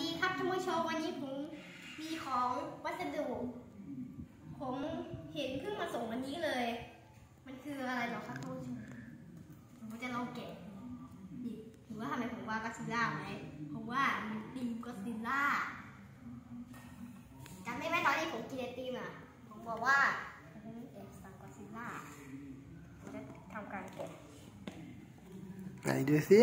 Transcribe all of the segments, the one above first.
ดีครับท่านผู้ชมวันนี้ผมมีของวัสดุ ผมเห็นเพิ่งมาส่งวันนี้เลย มันคืออะไรหรอครับท่านผู้ชมผมจะลองแกะดิหรือว่าทำไมผมว่าก็อดซิล่าไหมผมว่ามันตีมก็อดซิล่าจำได้ไหมตอนที่ผมกินไอติมอะผมบอกว่าผมแอบสั่งก็อดซิลล่าผมจะทำการแกะไหนดูสิ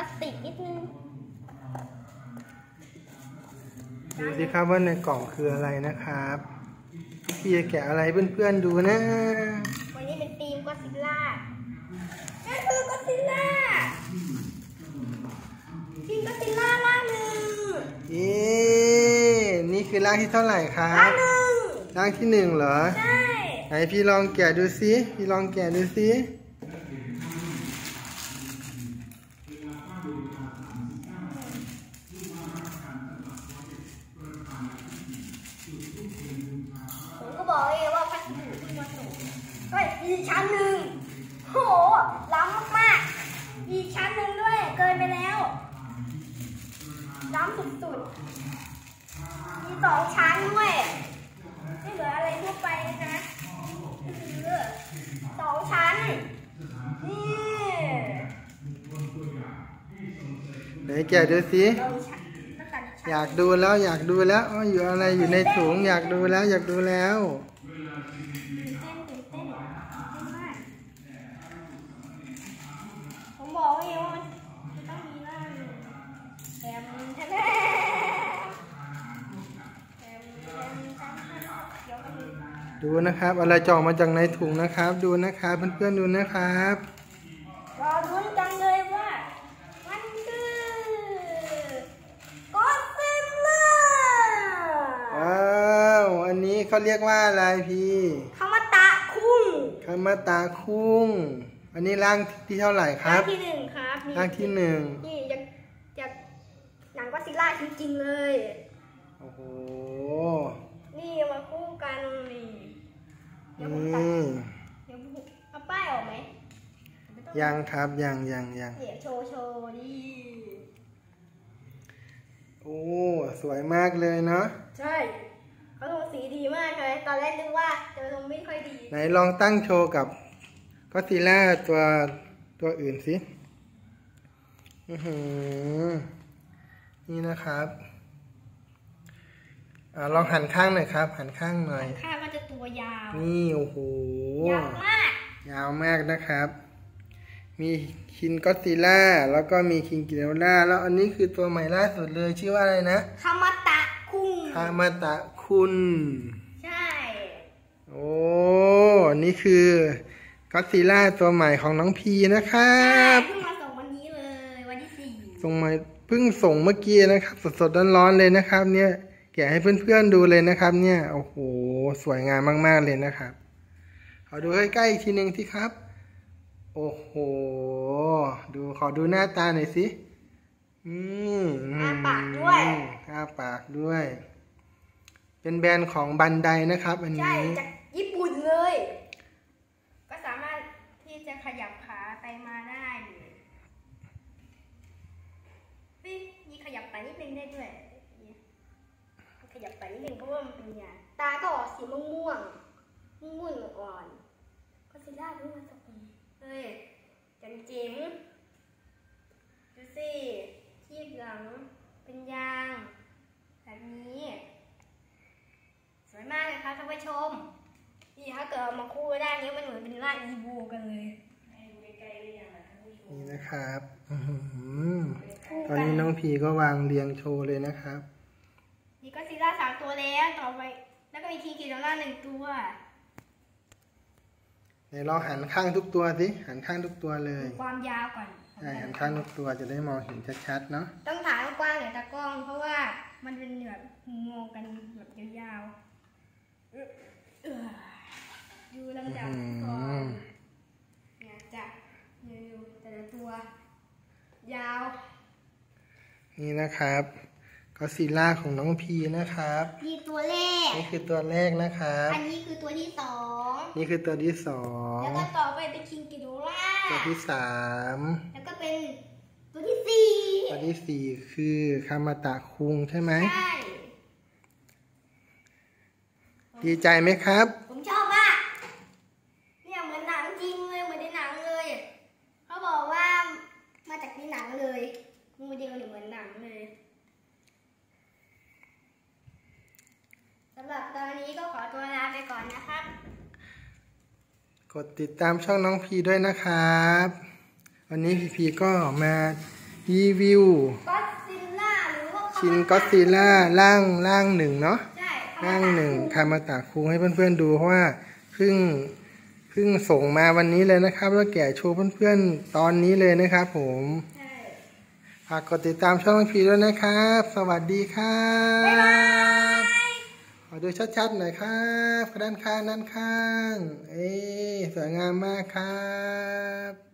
าสติกนิดนึงดูสิครับว่าในกล่องคืออะไรนะครับ พี่จะแกะอะไรเพื่อนๆดูนะ วันนี้เป็นทีมก็อดซิลล่านั่นคือก็อดซิลล่าทีมก็อดซิลล่าล่างหนึ่งเอ๊ะนี่คือร่างที่เท่าไหร่ครัล่าบงหนึ่งร่างที่หนึ่งเหรอ ใช่ ไหนพี่ลองแกะดูสิพี่ลองแกะดูสิ สุดๆ มีสองชั้นด้วยไม่เหลืออะไรทั่วไปนะคือสองชั้น นี่ไหนแกะดูสิสองชั้นแล้วกันอีกชั้นอยากดูแล้วอยากดูแล้วอ๋ออยู่อะไรอยู่ในถุงอยากดูแล้วอยากดูแล้วตื่นเต้นตื่นเต้นตื่นเต้นมากผมบอกเองว่า ดูนะครับ อะไรจะออกมาจากในถุงนะครับ ดูนะครับเพื่อนๆดูนะครับรอรุ้นกันเลยว่ามันคือก็ซิลล่าว้าวอันนี้เขาเรียกว่าอะไรพี่คามาตะคุ้งคามาตาคุงอันนี้ร่างที่เท่าไหร่คร่ารังบที่หนึ่งครับนี่ร่างที่หนึ่งนี่ยังจะหนังก็ซิลล่าจริงๆเลยโอ้โหนี่มาคู่กันนี่ เดี๋ยวผมนี่ตัดเดี๋ยวผมเอาป้ายออกไหมไม่ต้องยังครับยังยังยังเดี๋ยวโชว์โชว์ดิโอ้สวยมากเลยเนาะใช่เขาลงสีดีมากเลยตอนแรกนึกว่าจะลงไม่ค่อยดีไหนลองตั้งโชว์กับก็ซีล่าตัวตัวอื่นสิอือหือนี่นะครับ อ่าลองหันข้างหน่อยครับ หันข้างหน่อย ข้างก็จะตัวยาว นี่โอ้โห ยาวมาก ยาวมากนะครับ มีคินก็ซีล่าแล้วก็มีคิงกิเนล่าแล้วอันนี้คือตัวใหม่ล่าสุดเลยชื่อว่าอะไรนะคามาตะคุงคามาตะคุณ ใช่ โอ้นี่คือก็ซีล่าตัวใหม่ของน้องพีนะครัใช่บเพิ่งมาส่งวันนี้เลยวันที่สี่ส่งมาเพิ่งส่งเมื่อกี้นะครับ สดๆร้อนๆเลยนะครับ เนี่ย แกะให้เพื่อนๆดูเลยนะครับเนี่ยโอ้โหสวยงามมาก ๆเลยนะครับขอดูใกล้ๆอีกทีหนึ่งที่ครับ โอ้โห ดูขอดูหน้าตาหน่อยสิอืมอ้าปากด้วยอ้าปากด้วย เป็นแบรนด์ของบันไดนะครับ อันใช่นี้จากญี่ปุ่นเลย ก็สามารถที่จะขยับขาไปมาได้เฮ้ยมีขยับไปนิดนึงได้ด้วย เพราะว่ามันเป็นยาตาก็ออกสีม่วงๆม่วงๆอ่อนๆก็ซิล่าเพิ่งมาจากปีเฮ้ยจังจิ๋งดูสิที่หลังเป็นยางแบบนี้ สวยมากเลยครับท่านผู้ชม นี่ถ้าเกิดเอามาคู่ได้เนี้ยมันเหมือนเป็นร่างอีบูกันเลยนี่นะครับอื้อหือตอนนี้น้องพีก็วางเรียงโชว์เลยนะครับ นี่ก็ซีล่าสามตัวแล้วต่อไป แล้วก็มีคีกิโนล่าหนึ่งตัวไหนลองหันข้างทุกตัวสิหันข้างทุกตัวเลยความยาวก่อนใช่หันข้างทุกตัวจะได้มองเห็นชัดๆเนาะต้องถ่ายกว้างๆหน่อยตากล้อง เพราะว่ามันเป็นแบบงงกันแบบยาวๆเอื้อเอื้อดูลำดับก่อนเนี่ยจะดูแต่ละตัว ยาว นี่นะครับ ก็ซิล่าของน้องพีนะครับนี่ตัวแรก นี่คือตัวแรกนะครับ อันนี้คือตัวที่สอง นี่คือตัวที่สอง แล้วก็ต่อไปเป็นคิงกิโดล่า ตัวที่สาม แล้วก็เป็นตัวที่สี่ ตัวที่สี่คือคามาตะคุงใช่ไหม ใช่ ดีใจไหมครับ ผมชอบมากเนี่ยเหมือนหนังจริงเลยเหมือนในหนังเลย เขาบอกว่ามาจากในหนังเลยโมเดลเนี่ยเหมือนหนังเลยสำหรับตอนนี้ก็ขอตัวลาไปก่อนนะครับ กดติดตามช่องน้องพีด้วยนะครับ วันนี้พีพีก็มารีวิวก็ซิลล่าหรือว่าชินก็อดซิลล่าร่างร่างหนึ่งเนาะใช่ร่างหนึ่งคามาตะคุงให้เพื่อนๆดูเพราะว่าเพิ่งเพิ่งส่งมาวันนี้เลยนะครับ แล้วแกะโชว์เพื่อนๆตอนนี้เลยนะครับ ผมใช่ฝากกดติดตามช่องน้องพีด้วยนะครับ สวัสดีครับ ขอดูชัดๆหน่อยครับด้านข้างด้านข้าง เอ้ยสวยงามมากครับ